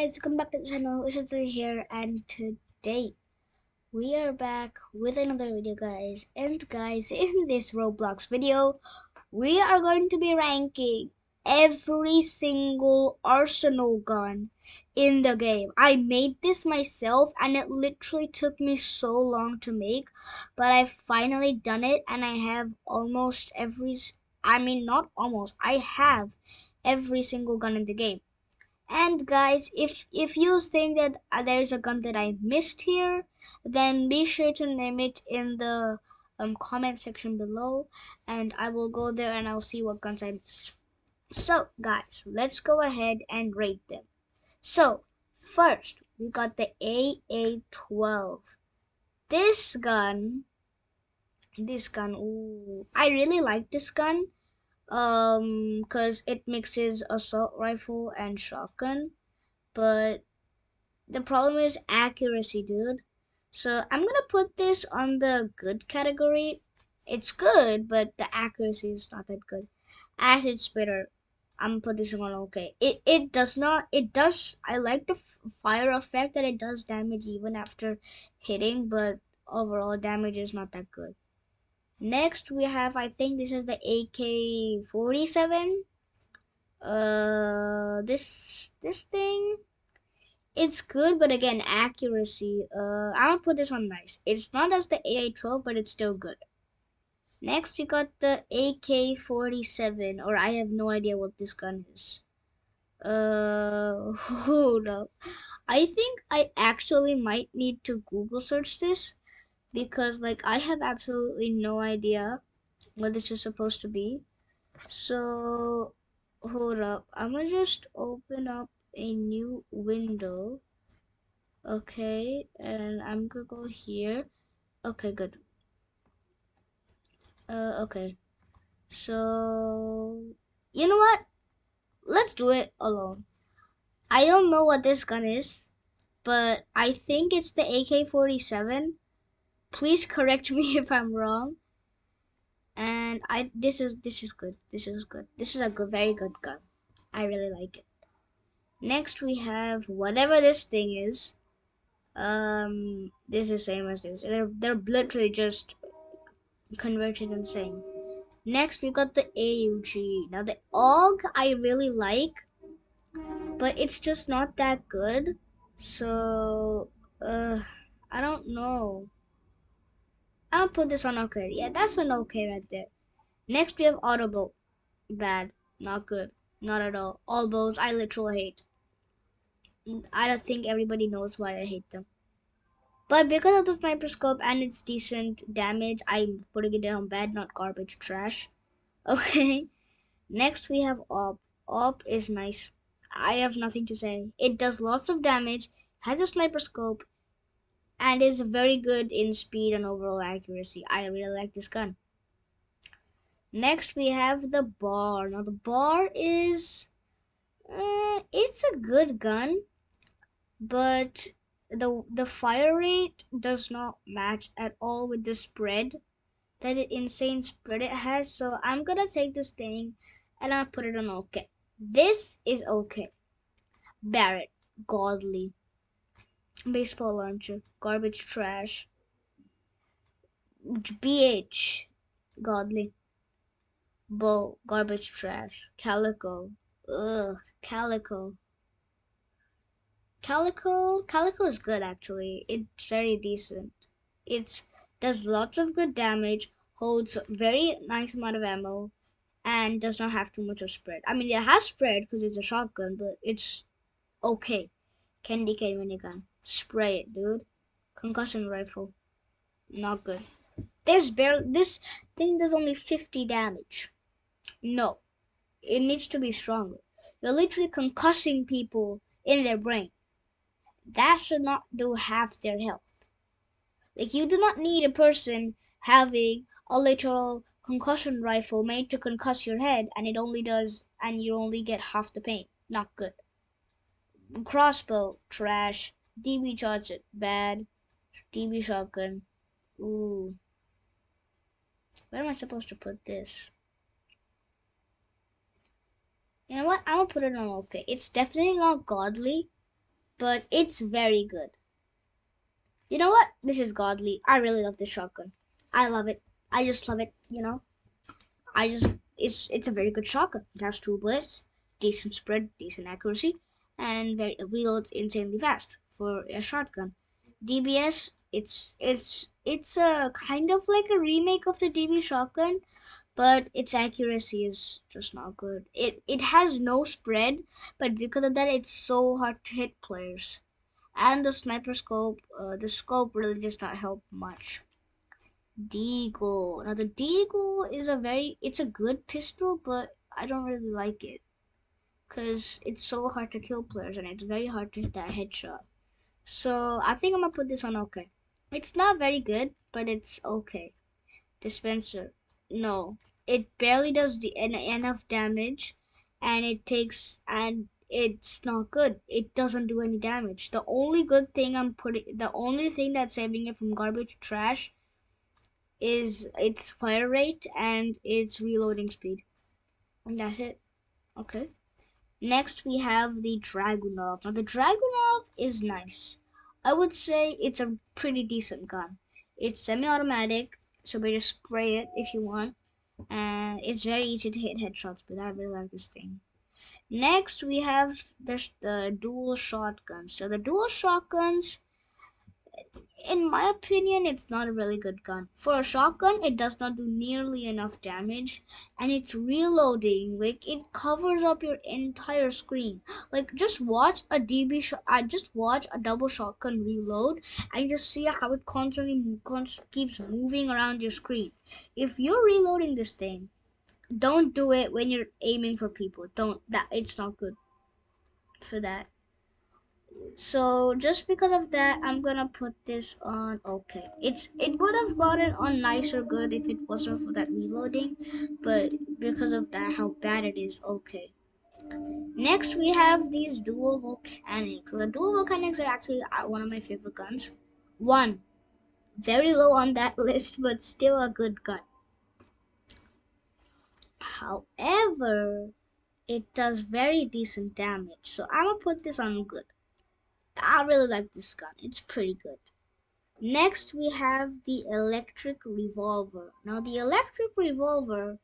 guys, welcome back to the channel. It's here and today we are back with another video guys. And guys, in this Roblox video, we are going to be ranking every single arsenal gun in the game. I made this myself and it literally took me so long to make, but I finally done it and I have almost every I mean not almost, I have every single gun in the game and guys if if you think that uh, there's a gun that i missed here then be sure to name it in the um, comment section below and i will go there and i'll see what guns i missed. So guys let's go ahead and rate them. So first we got the aa12 this gun this gun ooh i really like this gun um because it mixes assault rifle and shotgun but the problem is accuracy dude. So i'm gonna put this on the good category. It's good but the accuracy is not that good. Acid spitter. I'm putting this on okay. It it does not it does i like the fire effect that it does damage even after hitting but overall damage is not that good Next we have, I think this is the AK-47. Uh, this, this thing, it's good, but again, accuracy. Uh, gonna put this on nice. It's not as the AA-12, but it's still good. Next, we got the AK-47, or I have no idea what this gun is. Uh, hold up. I think I actually might need to Google search this because like I have absolutely no idea what this is supposed to be. So hold up, I'm gonna just open up a new window. Okay, and I'm gonna go here. Okay, good. Uh, okay. So, you know what? Let's do it alone. I don't know what this gun is, but I think it's the AK-47 please correct me if I'm wrong. And I this is this is good. This is good. This is a good very good gun. I really like it. Next we have whatever this thing is. Um this is same as this. They're they're literally just converted and same. Next we got the AUG. Now the AUG I really like, but it's just not that good. So uh I don't know. I'll put this on okay. Yeah, that's an okay right there. Next we have audible. Bad. Not good. Not at all. All bows I literally hate. Mm, I don't think everybody knows why I hate them. But because of the sniper scope and its decent damage, I'm putting it down bad, not garbage trash. Okay. Next we have op. Op is nice. I have nothing to say. It does lots of damage, has a sniper scope, and is very good in speed and overall accuracy. I really like this gun. Next we have the bar. Now the bar is uh, it's a good gun, but the the fire rate does not match at all with the spread that insane spread it has. So I'm gonna take this thing and I'll put it on okay. This is okay. Barrett, godly baseball launcher, garbage trash, BH, godly, bow, garbage trash, calico, ugh, calico. Calico, calico is good actually. It's very decent. It does lots of good damage, holds very nice amount of ammo, and does not have too much of spread. I mean, it has spread because it's a shotgun, but it's okay. Candy cane minigun. Spray it, dude. Concussion rifle. Not good. This barely this thing does only 50 damage. No. It needs to be stronger. You're literally concussing people in their brain. That should not do half their health. Like you do not need a person having a literal concussion rifle made to concuss your head and it only does and you only get half the pain. Not good. Crossbow, trash. DB charge it. Bad. DB shotgun. Ooh. Where am I supposed to put this? You know what? I'm gonna put it on okay. It's definitely not godly, but it's very good. You know what? This is godly. I really love this shotgun. I love it. I just love it, you know. I just it's it's a very good shotgun. It has two bullets, decent spread, decent accuracy, and very reloads insanely fast for a shotgun. DBS, it's it's it's a kind of like a remake of the DB shotgun, but its accuracy is just not good. It it has no spread, but because of that, it's so hard to hit players. And the sniper scope, uh, the scope really does not help much. Deagle. Now the Deagle is a very, it's a good pistol, but I don't really like it. Because it's so hard to kill players and it's very hard to hit that headshot. So I think I'm gonna put this on okay. It's not very good, but it's okay. Dispenser. No. It barely does the, enough damage and it takes and it's not good. It doesn't do any damage. The only good thing I'm putting the only thing that's saving it from garbage trash is its fire rate and its reloading speed. And that's it. Okay. Next we have the Dragunov. Now the Dragunov is nice. I would say it's a pretty decent gun. It's semi-automatic, so you just spray it if you want. And it's very easy to hit headshots, but I really like this thing. Next we have there's the dual shotguns. So the dual shotguns in my opinion, it's not a really good gun. For a shotgun, it does not do nearly enough damage, and it's reloading. Like it covers up your entire screen. Like just watch a DB shot. I uh, just watch a double shotgun reload, and just see how it constantly keeps moving around your screen. If you're reloading this thing, don't do it when you're aiming for people. Don't that it's not good for that so just because of that i'm gonna put this on okay. It's it would have gotten on nicer good if it wasn't for that reloading but because of that how bad it is okay. Next we have these dual volcanics. The dual volcanics are actually uh, one of my favorite guns. One very low on that list but still a good gun. However it does very decent damage so i'm gonna put this on good I really like this gun. It's pretty good. Next, we have the electric revolver. Now, the electric revolver,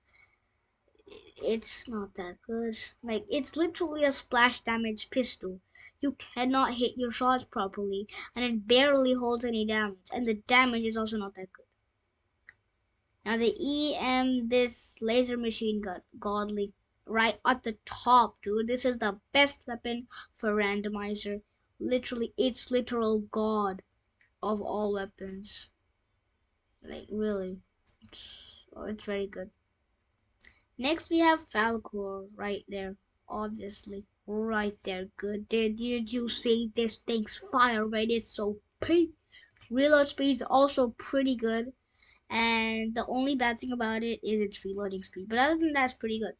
it's not that good. Like, it's literally a splash damage pistol. You cannot hit your shots properly, and it barely holds any damage. And the damage is also not that good. Now, the EM, this laser machine gun, godly, right at the top, dude. This is the best weapon for randomizer literally its literal god of all weapons. Like really, it's, oh, it's very good. Next we have Falkor right there, obviously right there. Good. Did, did you see this thing's fire rate is so peak? Reload speed is also pretty good. And the only bad thing about it is its reloading speed. But other than that, it's pretty good.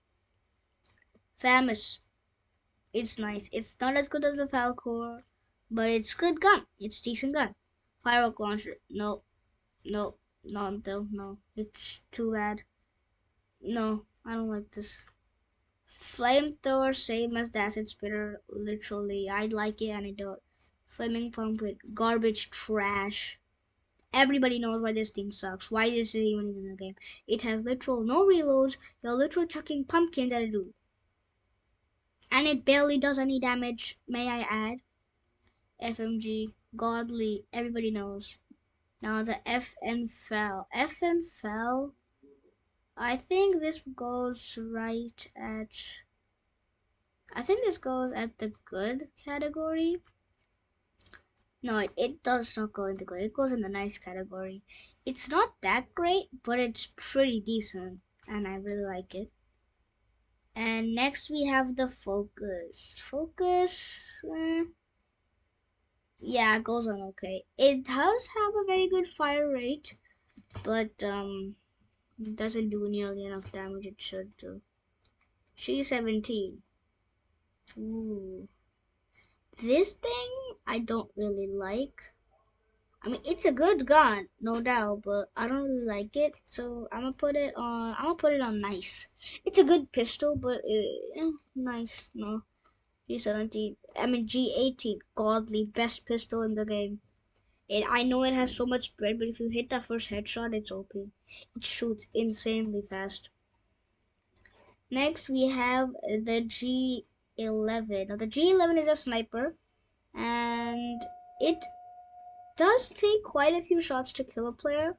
FAMAS it's nice. It's not as good as the Falkor, but it's good gun. It's decent gun. Firework launcher. No, no, not though. No, it's too bad. No, I don't like this. Flamethrower, same as the acid spitter. Literally, I like it and I don't. Flaming pump with garbage trash. Everybody knows why this thing sucks. Why this is even in the game. It has literal no reloads. You're literally chucking pumpkins at a dude and it barely does any damage, may I add. FMG, Godly, everybody knows. Now the FN FAL. FN FAL. I think this goes right at. I think this goes at the good category. No, it, it does not go into good. It goes in the nice category. It's not that great, but it's pretty decent, and I really like it. And next we have the focus. Focus, eh, yeah, it goes on okay. It does have a very good fire rate, but um, it doesn't do nearly enough damage it should do. G17. Ooh. This thing I don't really like. I mean, it's a good gun, no doubt, but I don't really like it. So I'm gonna put it on. I'm gonna put it on nice. It's a good pistol, but it, eh, nice, no. G17. I mean G18. Godly best pistol in the game. It I know it has so much spread, but if you hit that first headshot, it's OP. It shoots insanely fast. Next we have the G11. Now the G11 is a sniper, and it does take quite a few shots to kill a player,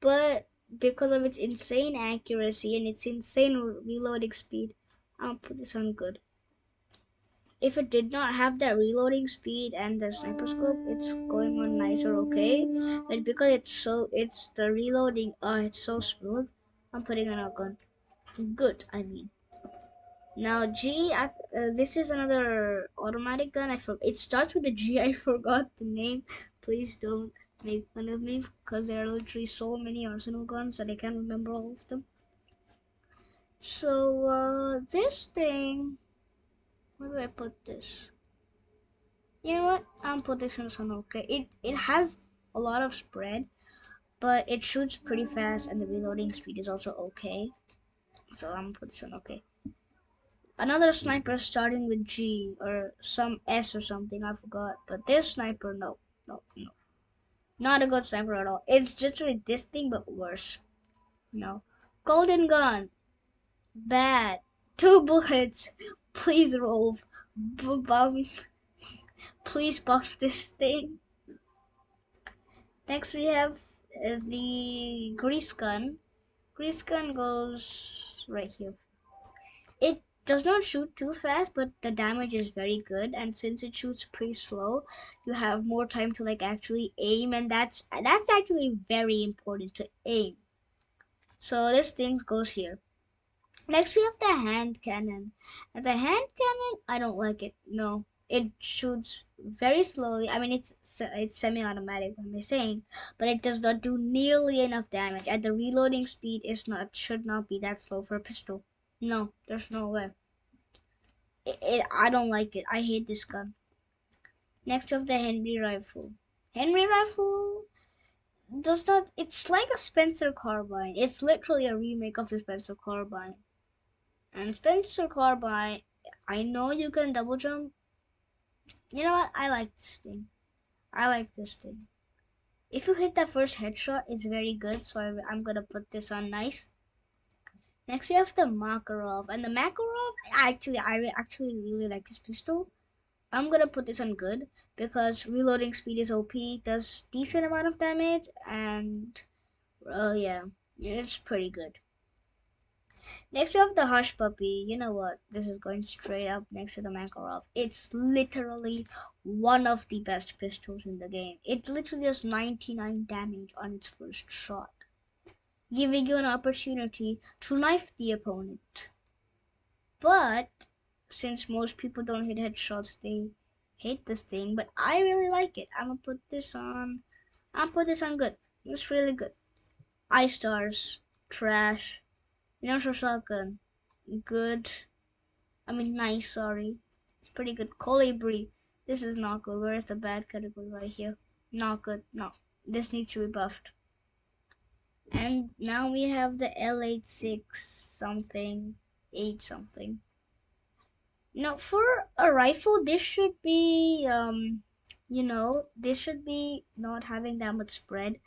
but because of its insane accuracy and its insane reloading speed, I'll put this on good if it did not have that reloading speed and the sniper scope it's going on nice or okay but because it's so it's the reloading uh it's so smooth i'm putting on gun good i mean now G, I, uh, this is another automatic gun. I for, it starts with a G. I forgot the name. Please don't make fun of me because there are literally so many arsenal guns that I can't remember all of them. So uh, this thing where do I put this? You know what? I'm put this on okay. It it has a lot of spread, but it shoots pretty fast and the reloading speed is also okay. So I'm gonna put this on okay. Another sniper starting with G or some S or something, I forgot. But this sniper, no, no, no. Not a good sniper at all. It's just really this thing but worse. No. Golden gun. Bad. Two bullets. Please, ROLVe, buff, please buff this thing. Next, we have uh, the grease gun. Grease gun goes right here. Does not shoot too fast, but the damage is very good. And since it shoots pretty slow, you have more time to like actually aim, and that's that's actually very important to aim. So this thing goes here. Next, we have the hand cannon. And the hand cannon, I don't like it. No, it shoots very slowly. I mean, it's it's semi-automatic. What am I saying? But it does not do nearly enough damage. And the reloading speed is not should not be that slow for a pistol. No, there's no way. It, it, I don't like it. I hate this gun. Next, we have the Henry rifle. Henry rifle does not. It's like a Spencer carbine. It's literally a remake of the Spencer carbine. And Spencer Carbine, I know you can double jump. You know what? I like this thing. I like this thing. If you hit that first headshot, it's very good. So I, am gonna put this on nice. Next we have the Makarov, and the Makarov. Actually, I actually really like this pistol. I'm gonna put this on good because reloading speed is OP, does decent amount of damage, and uh, yeah, it's pretty good. Next, we have the Hush Puppy. You know what? This is going straight up next to the Makarov. It's literally one of the best pistols in the game. It literally does 99 damage on its first shot, giving you an opportunity to knife the opponent. But since most people don't hit headshots, they hate this thing. But I really like it. I'm gonna put this on. I'll put this on good. It's really good. Ice stars, trash. National shotgun. Good. I mean, nice, sorry. It's pretty good. Colibri. This is not good. Where is the bad category right here? Not good. No. This needs to be buffed. And now we have the L86 something. 8 something. Now, for a rifle, this should be, um, you know, this should be not having that much spread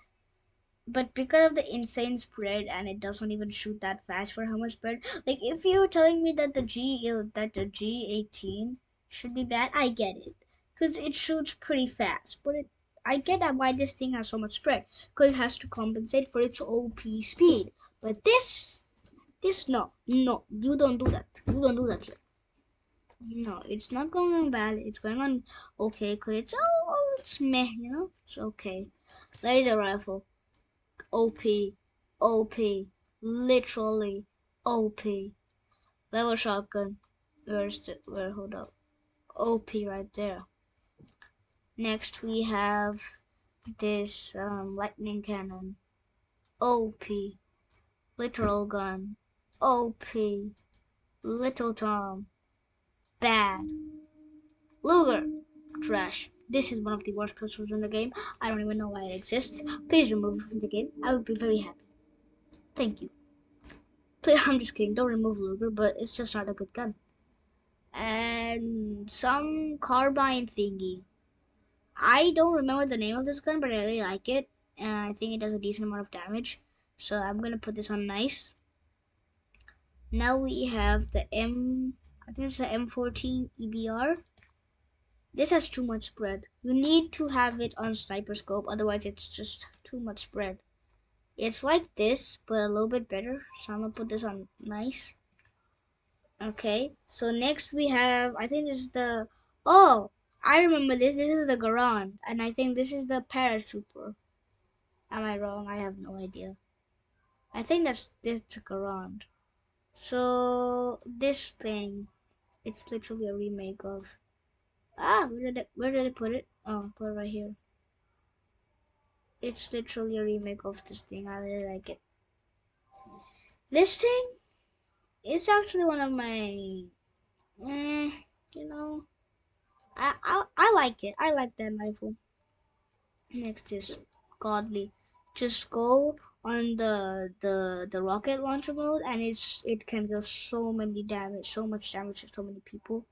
but because of the insane spread and it doesn't even shoot that fast for how much spread like if you're telling me that the g that the g18 should be bad i get it because it shoots pretty fast but it i get that why this thing has so much spread because it has to compensate for its op speed but this this no no you don't do that you don't do that here no it's not going on bad it's going on okay because it's oh, it's meh you know it's okay laser rifle OP, OP, literally OP. Level shotgun. Where's the where? Hold up. OP right there. Next we have this um, lightning cannon. OP. Literal gun. OP. Little Tom. Bad. Luger. Trash. This is one of the worst pistols in the game. I don't even know why it exists. Please remove it from the game. I would be very happy. Thank you. Please, I'm just kidding. Don't remove Luger, but it's just not a good gun. and some carbine thingy. I don't remember the name of this gun, but I really like it, and I think it does a decent amount of damage. So I'm gonna put this on nice. Now we have the M. I think it's the M14 EBR. This has too much spread. You need to have it on sniper scope, otherwise it's just too much spread. It's like this, but a little bit better. So I'm gonna put this on nice. Okay, so next we have, I think this is the, oh, I remember this. This is the Garand, and I think this is the Paratrooper. Am I wrong? I have no idea. I think that's this Garand. So this thing, it's literally a remake of. Ah, where did it? Where did I put it? Oh, put it right here. It's literally a remake of this thing. I really like it. This thing is actually one of my, eh, you know, I, I I like it. I like that rifle. Next is godly. Just go on the the the rocket launcher mode and it's it can do so many damage so much damage to so many people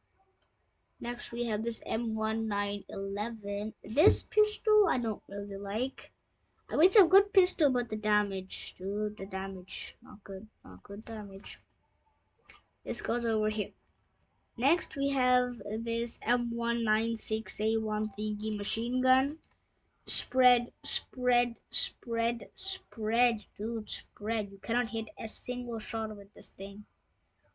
next we have this m1911 this pistol i don't really like i mean it's a good pistol but the damage dude the damage not good not good damage this goes over here next we have this m196a1 thingy machine gun spread, spread, spread, spread, dude, spread. You cannot hit a single shot with this thing.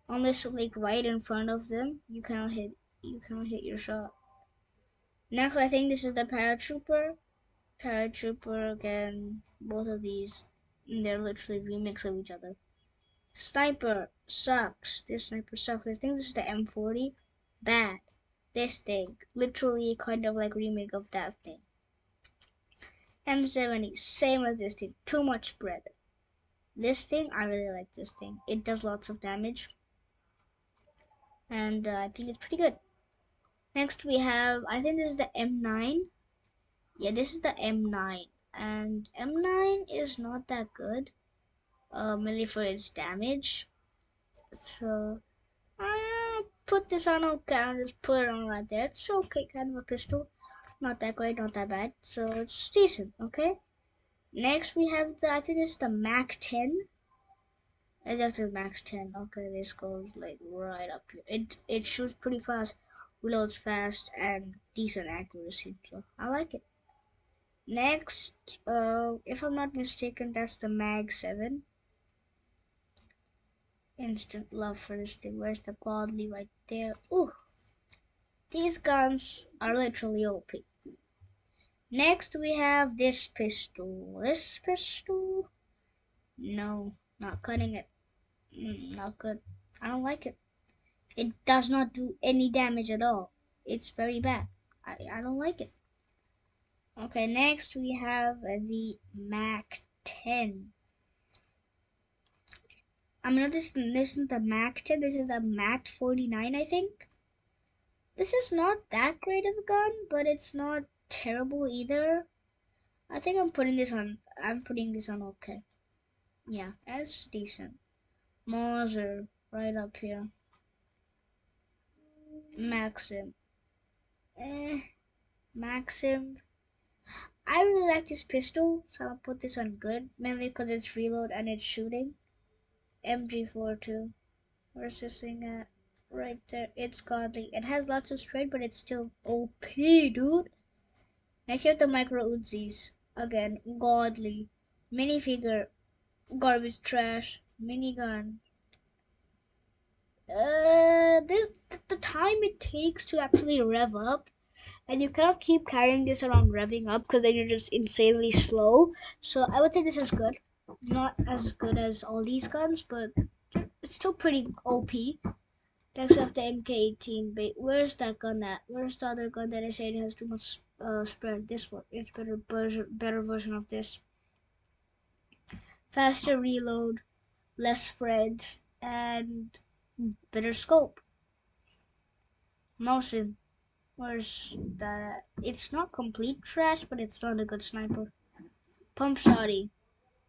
Unless like right in front of them, you cannot hit you cannot hit your shot. Next I think this is the paratrooper. Paratrooper again, both of these they're literally remix of each other. Sniper sucks. This sniper sucks. I think this is the M40. Bad. This thing. Literally kind of like remake of that thing. M70, same as this thing, too much spread. This thing, I really like this thing. It does lots of damage. And uh, I think it's pretty good. Next we have, I think this is the M9. Yeah, this is the M9. And M9 is not that good. Uh, mainly for its damage. So, I put this on okay, I'll just put it on right there. It's okay, kind of a pistol not that great, not that bad. So it's decent, okay? Next we have the, I think is the Mac 10. It's after Max 10. Okay, this goes like right up here. It it shoots pretty fast, reloads fast, and decent accuracy. So I like it. Next, uh, if I'm not mistaken, that's the Mag 7. Instant love for this thing. Where's the godly right there? Ooh, these guns are literally OP. Next we have this pistol. This pistol? No, not cutting it. Mm, not good. I don't like it. It does not do any damage at all. It's very bad. I, I don't like it. Okay, next we have the Mac 10. I mean, this, this isn't the Mac 10, this is the Mac 49, I think. This is not that great of a gun, but it's not terrible either. I think I'm putting this on. I'm putting this on okay. Yeah, that's decent. Mauser right up here. Maxim. Eh, Maxim. I really like this pistol, so I'll put this on good, mainly because it's reload and it's shooting. MG42. Where's this thing at? right there. It's godly. It has lots of strength, but it's still OP, dude. Next, you have the micro Uzis. Again, godly. Minifigure, garbage trash, minigun. Uh, this the time it takes to actually rev up, and you cannot keep carrying this around revving up because then you're just insanely slow. So I would say this is good. Not as good as all these guns, but it's still pretty OP. Next up the MK18. But where's that gun at? Where's the other gun that I said has too much uh, spread? This one. It's better better version of this. Faster reload, less spread, and better scope. Mosin. Where's that? It's not complete trash, but it's not a good sniper. Pump shotty.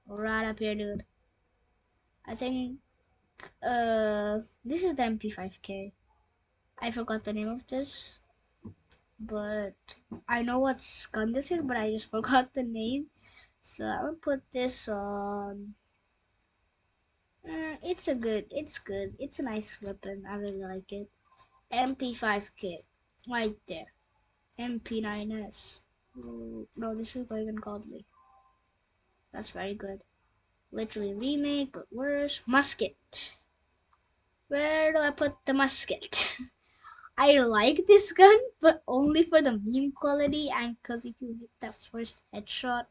Right up here, dude. I think uh, this is the MP5K. I forgot the name of this, but I know what gun this is, but I just forgot the name. So I'll put this on. Uh, it's a good, it's good. It's a nice weapon. I really like it. MP5 kit, right there. MP9S. No, this is going ungodly. That's very good. Literally remake, but worse. Musket. Where do I put the musket? I like this gun, but only for the meme quality and because if you hit that first headshot,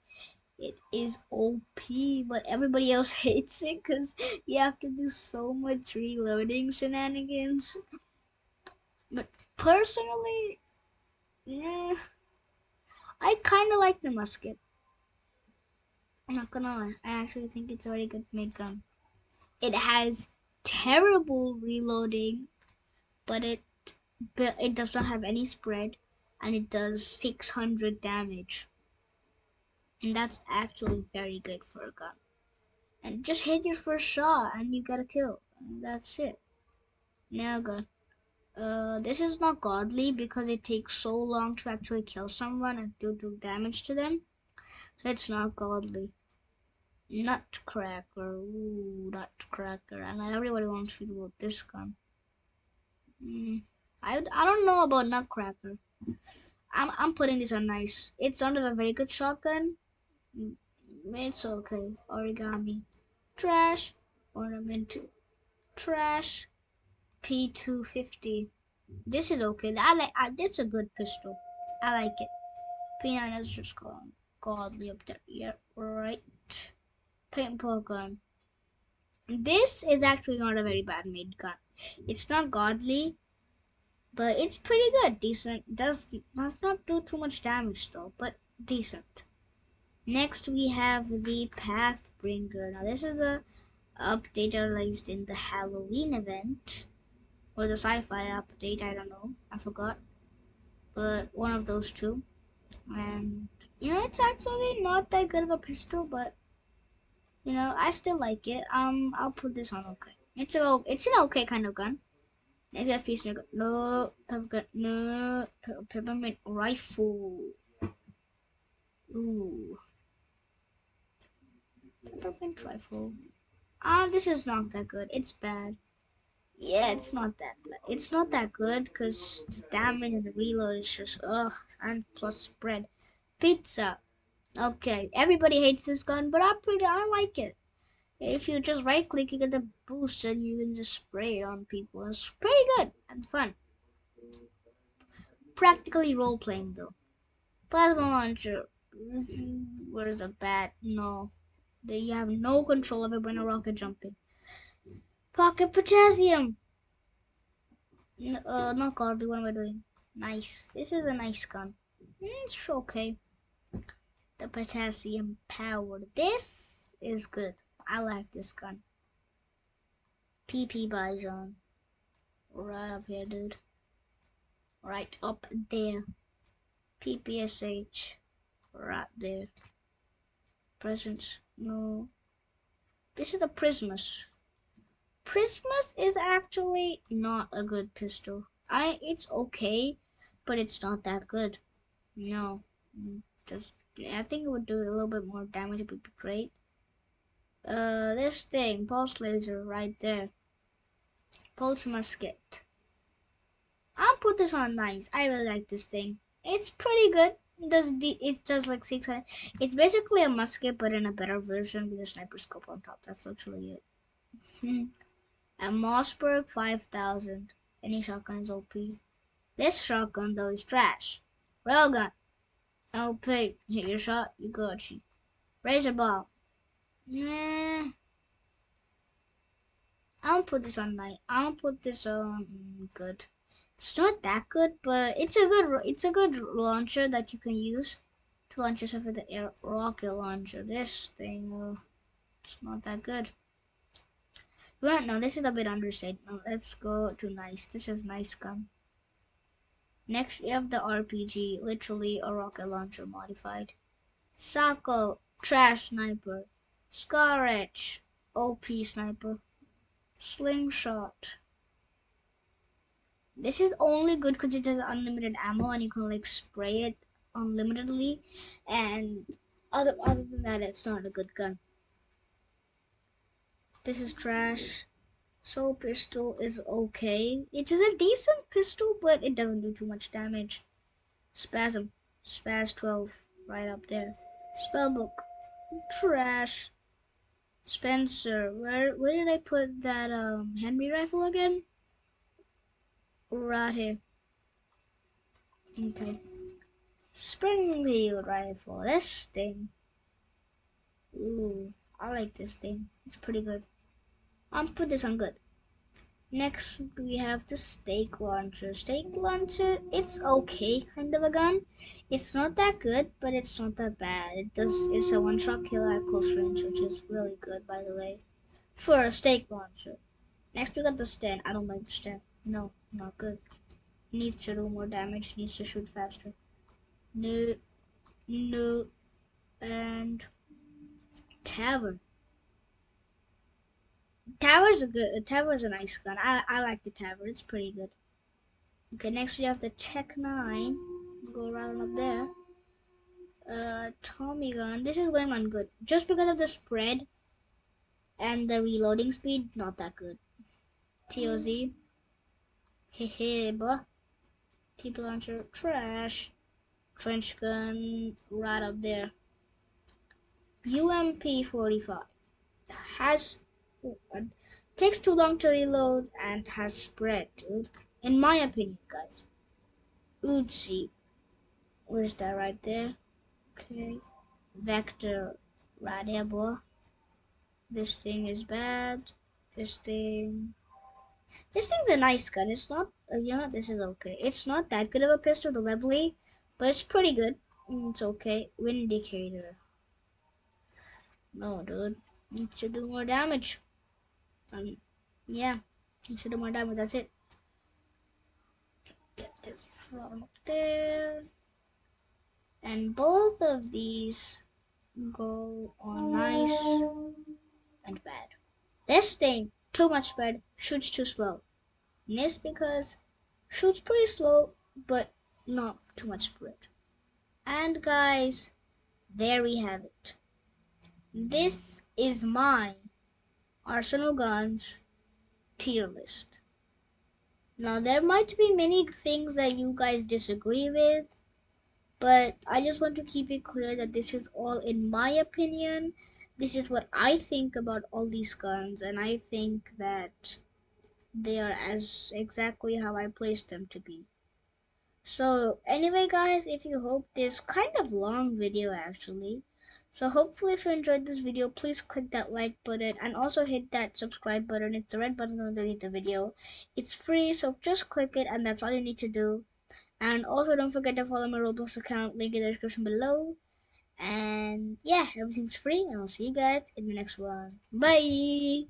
it is OP, but everybody else hates it because you have to do so much reloading shenanigans. But personally, yeah, I kind of like the musket. I'm not gonna lie, I actually think it's a very good made gun. It has terrible reloading, but it but it does not have any spread, and it does 600 damage. And that's actually very good for a gun. And just hit your first shot, and you get a kill. And that's it. Now gun. Uh, this is not godly because it takes so long to actually kill someone and do, do damage to them. It's not godly. Nutcracker. Ooh, Nutcracker. And everybody wants to with this gun. Mm, I, I don't know about Nutcracker. I'm, I'm putting this on nice. It's under a very good shotgun. Mm, it's okay. Origami. Trash. Ornament. Trash. P250. This is okay. I like. I, this is a good pistol. I like it. P9 is just gone godly up. Yeah, right paintball gun. This is actually not a very bad made gun. It's not godly, but it's pretty good. Decent. Does does not do too much damage though, but decent. Next we have the Pathbringer. Now this is a update released in the Halloween event or the sci-fi update. I don't know. I forgot, but one of those two. And you know, it's actually not that good of a pistol, but you know, I still like it. Um, I'll put this on okay. It's a it's an okay kind of gun. It's a piece of no peppermint no peppermint rifle. Ooh, peppermint rifle. Ah, uh, this is not that good. It's bad. Yeah, it's not that. It's not that good because the damage and the reload is just ugh, and plus spread. Pizza. Okay, everybody hates this gun, but I pretty I like it. If you just right click, you get the boost and you can just spray it on people. It's pretty good and fun. Practically role playing though. Plasma launcher. Where is the bat? No. You have no control of it when a rocket jumping. Pocket potassium. Uh, not godly. What am I doing? Nice. This is a nice gun. It's okay the potassium power. This is good. I like this gun. PP Bizon. Right up here, dude. Right up there. PPSH. Right there. Presence. No. This is a Prismus. Prismus is actually not a good pistol. I it's okay, but it's not that good. No. Mm, just I think it would do a little bit more damage. It would be great. Uh, this thing, pulse laser, right there. Pulse musket. I'll put this on nice. I really like this thing. It's pretty good. It does it does like 600. It's basically a musket, but in a better version with a sniper scope on top. That's literally it. a Mossberg 5000. Any shotgun is OP. This shotgun though is trash. Railgun. Oh, pig, hit your shot, you got you. Razor ball. Nah. I'll put this on my. I'll put this on good. It's not that good, but it's a good. It's a good launcher that you can use to launch yourself with the air rocket launcher. This thing, it's not that good. But no, this is a bit understated. No, let's go to nice. This is nice gun. Next, we have the RPG, literally a rocket launcher modified. Sako, trash sniper. Scar-Edge, OP sniper. Slingshot. This is only good because it has unlimited ammo and you can like spray it unlimitedly. And other other than that, it's not a good gun. This is trash. Soul pistol is okay. It is a decent pistol, but it doesn't do too much damage. Spasm. SPAS 12. Right up there. Spellbook. Trash. Spencer. Where where did I put that um Henry rifle again? Right here. Okay. Springfield rifle. This thing. Ooh, I like this thing. It's pretty good. I'll put this on good. Next, we have the stake launcher. Stake launcher, it's okay, kind of a gun. It's not that good, but it's not that bad. It does. It's a one-shot kill at close range, which is really good, by the way, for a stake launcher. Next, we got the stand. I don't like the stand. No, not good. Needs to do more damage. Needs to shoot faster. No, no, and tavern. Tower's a good. Tower's a nice gun. I I like the tower. It's pretty good. Okay, next we have the Tech Nine. Go around up there. Uh, Tommy gun. This is going on good. Just because of the spread and the reloading speed, not that good. TOZ. Hehe, bruh. TP launcher, trash. Trench gun, right up there. UMP 45 has takes too long to reload and has spread, dude. In my opinion, guys. Uzi. Where's that right there? Okay. Vector boy. This thing is bad. This thing. This thing's a nice gun. It's not, uh, you know, this is okay. It's not that good of a pistol, the Webley, but it's pretty good. Mm, it's okay. Vindicator. No, dude. Needs to do more damage. Um, yeah. Do more damage. That's it. Get this from up there. And both of these go on nice and bad. This thing, too much spread, shoots too slow. And this because shoots pretty slow, but not too much spread. And guys, there we have it. This is my Arsenal Guns tier list. Now, there might be many things that you guys disagree with, but I just want to keep it clear that this is all in my opinion. This is what I think about all these guns, and I think that they are as exactly how I placed them to be. So, anyway, guys, if you hope this kind of long video actually, so hopefully if you enjoyed this video, please click that like button and also hit that subscribe button. It's the red button underneath the video. It's free, so just click it and that's all you need to do. And also don't forget to follow my Roblox account, link in the description below. And yeah, everything's free and I'll see you guys in the next one. Bye!